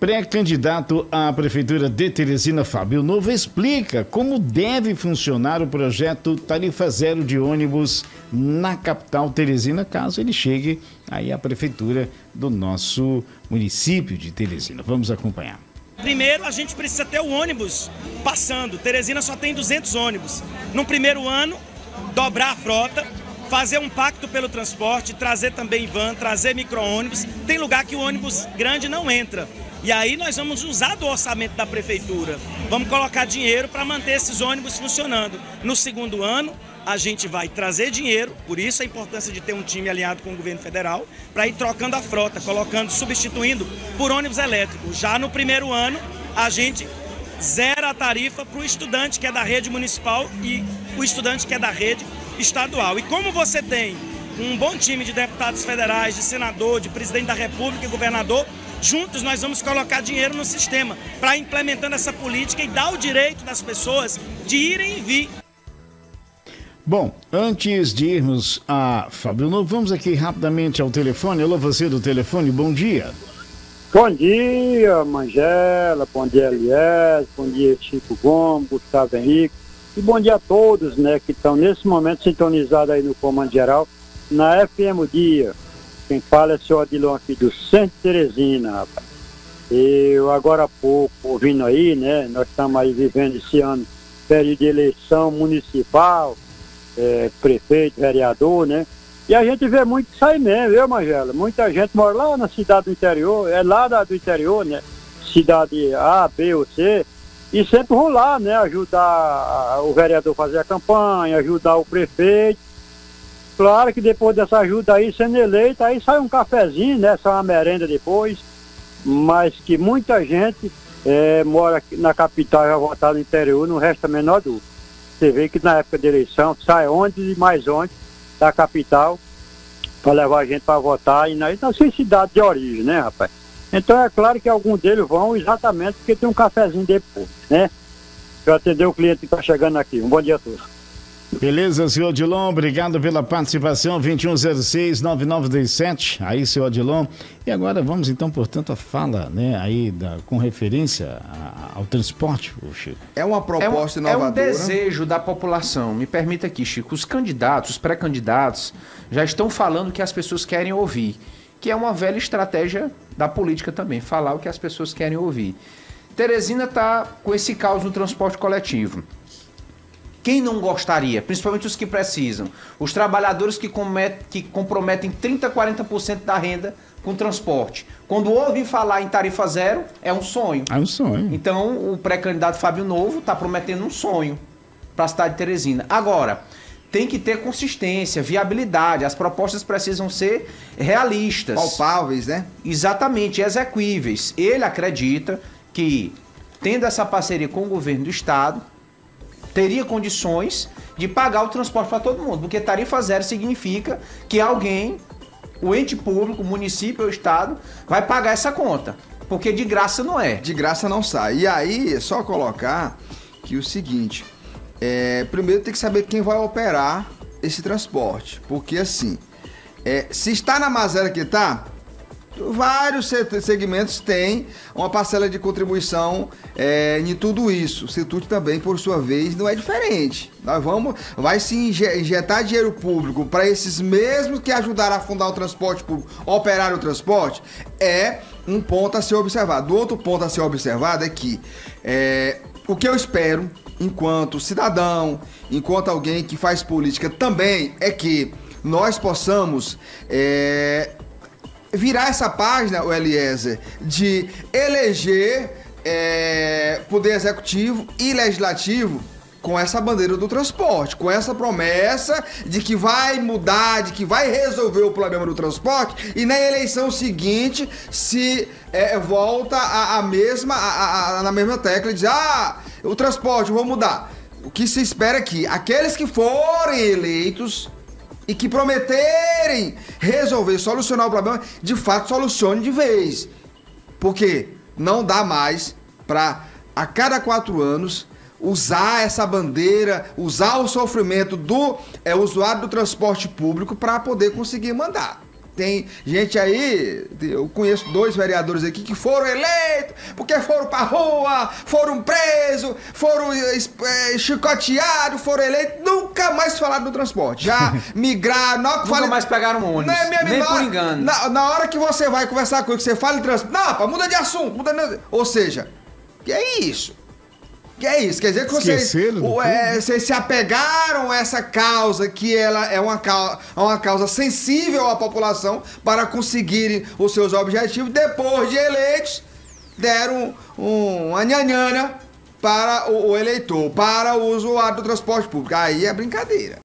Pré-candidato à Prefeitura de Teresina, Fábio Novo, explica como deve funcionar o projeto Tarifa Zero de ônibus na capital Teresina, caso ele chegue aí à Prefeitura do nosso município de Teresina. Vamos acompanhar. Primeiro, a gente precisa ter o ônibus passando. Teresina só tem 200 ônibus. No primeiro ano, dobrar a frota, fazer um pacto pelo transporte, trazer também van, trazer micro-ônibus. Tem lugar que o ônibus grande não entra. E aí nós vamos usar do orçamento da prefeitura. Vamos colocar dinheiro para manter esses ônibus funcionando. No segundo ano, a gente vai trazer dinheiro, por isso a importância de ter um time alinhado com o governo federal, para ir trocando a frota, colocando, substituindo por ônibus elétrico. Já no primeiro ano, a gente zera a tarifa para o estudante que é da rede municipal e o estudante que é da rede estadual. E como você tem um bom time de deputados federais, de senador, de presidente da república e governador, Juntos nós vamos colocar dinheiro no sistema para implementando essa política e dar o direito das pessoas de irem e vir. Bom, antes de irmos a Fábio Novo, vamos aqui rapidamente ao telefone. Alô, você do telefone, bom dia. Bom dia, Mangela, bom dia, Elias, bom dia, Chico Gomes, Gustavo Henrique, e bom dia a todos, né, que estão nesse momento sintonizados aí no Comando Geral, na FM Dia. Quem fala é o senhor Adilon aqui do Centro Teresina. Eu agora há pouco, ouvindo aí, né? Nós estamos aí vivendo esse ano, período de eleição municipal, é, prefeito, vereador, né? E a gente vê muito isso aí mesmo, viu, Magela? Muita gente mora lá na cidade do interior, é lá do interior, né? Cidade A, B ou C, e sempre vão lá, né? Ajudar o vereador a fazer a campanha, ajudar o prefeito. Claro que depois dessa ajuda aí, sendo eleito, aí sai um cafezinho, né? Sai uma merenda depois. Mas que muita gente é, mora na capital e vai votar no interior, não resta a menor dúvida. Você vê que na época de eleição, sai onde e mais onde da capital para levar a gente para votar e nas, nas suas cidades de origem, né, rapaz? Então é claro que alguns deles vão exatamente porque tem um cafezinho depois, né? Para atender o cliente que está chegando aqui. Um bom dia a todos. Beleza, senhor Odilon, obrigado pela participação, 2106-9927, aí, senhor Odilon. E agora vamos então, portanto, a fala, né, aí, da, com referência ao transporte, Chico. É uma proposta é um, inovadora. É um desejo da população, me permita aqui, Chico, os candidatos, os pré-candidatos, já estão falando o que as pessoas querem ouvir, que é uma velha estratégia da política também, falar o que as pessoas querem ouvir. Teresina está com esse caos no transporte coletivo. Quem não gostaria? Principalmente os que precisam. Os trabalhadores que, comet, que comprometem 30%, 40% da renda com transporte. Quando ouvem falar em tarifa zero, é um sonho. É um sonho. Então, o pré-candidato Fábio Novo está prometendo um sonho para a cidade de Teresina. Agora, tem que ter consistência, viabilidade. As propostas precisam ser realistas. Palpáveis, né? Exatamente, execuíveis. Ele acredita que, tendo essa parceria com o governo do estado, teria condições de pagar o transporte para todo mundo, porque tarifa zero significa que alguém, o ente público, o município ou estado, vai pagar essa conta, porque de graça não é. De graça não sai. E aí, é só colocar que o seguinte, é, primeiro tem que saber quem vai operar esse transporte, porque assim, é, se está na mazela que está, vários segmentos têm uma parcela de contribuição é, em tudo isso. O Situt também, por sua vez, não é diferente. Nós vamos, vai se injetar dinheiro público para esses mesmos que ajudaram a fundar o transporte público, operar o transporte, é um ponto a ser observado. Outro ponto a ser observado é que é, o que eu espero, enquanto cidadão, enquanto alguém que faz política também, é que nós possamos é, virar essa página, o Eliezer, de eleger é, poder executivo e legislativo com essa bandeira do transporte, com essa promessa de que vai mudar, de que vai resolver o problema do transporte e na eleição seguinte se é, volta a, a mesma a, a, na mesma tecla e diz ah o transporte vou mudar. O que se espera é que aqueles que forem eleitos e que prometerem resolver, solucionar o problema, de fato solucione de vez. Porque não dá mais para a cada quatro anos usar essa bandeira, usar o sofrimento do é, usuário do transporte público para poder conseguir mandar. Tem gente aí, eu conheço dois vereadores aqui que foram eleitos porque foram pra rua, foram presos, foram é, chicoteados, foram eleitos, nunca mais falaram do transporte. Já migraram, que Nunca fale- mais pegaram um ônibus, Não é mesmo, nem na por engano. Na, na hora que você vai conversar com ele, que você fala em transporte, não, pá, muda de assunto, muda de... Ou seja, que é isso? Que é isso? Quer dizer que vocês, o- é, vocês se apegaram a essa causa, que ela é uma, cau- é uma causa sensível à população, para conseguirem os seus objetivos. Depois de eleitos, deram um, uma nhanhana para o, eleitor, para o usuário do transporte público. Aí é brincadeira.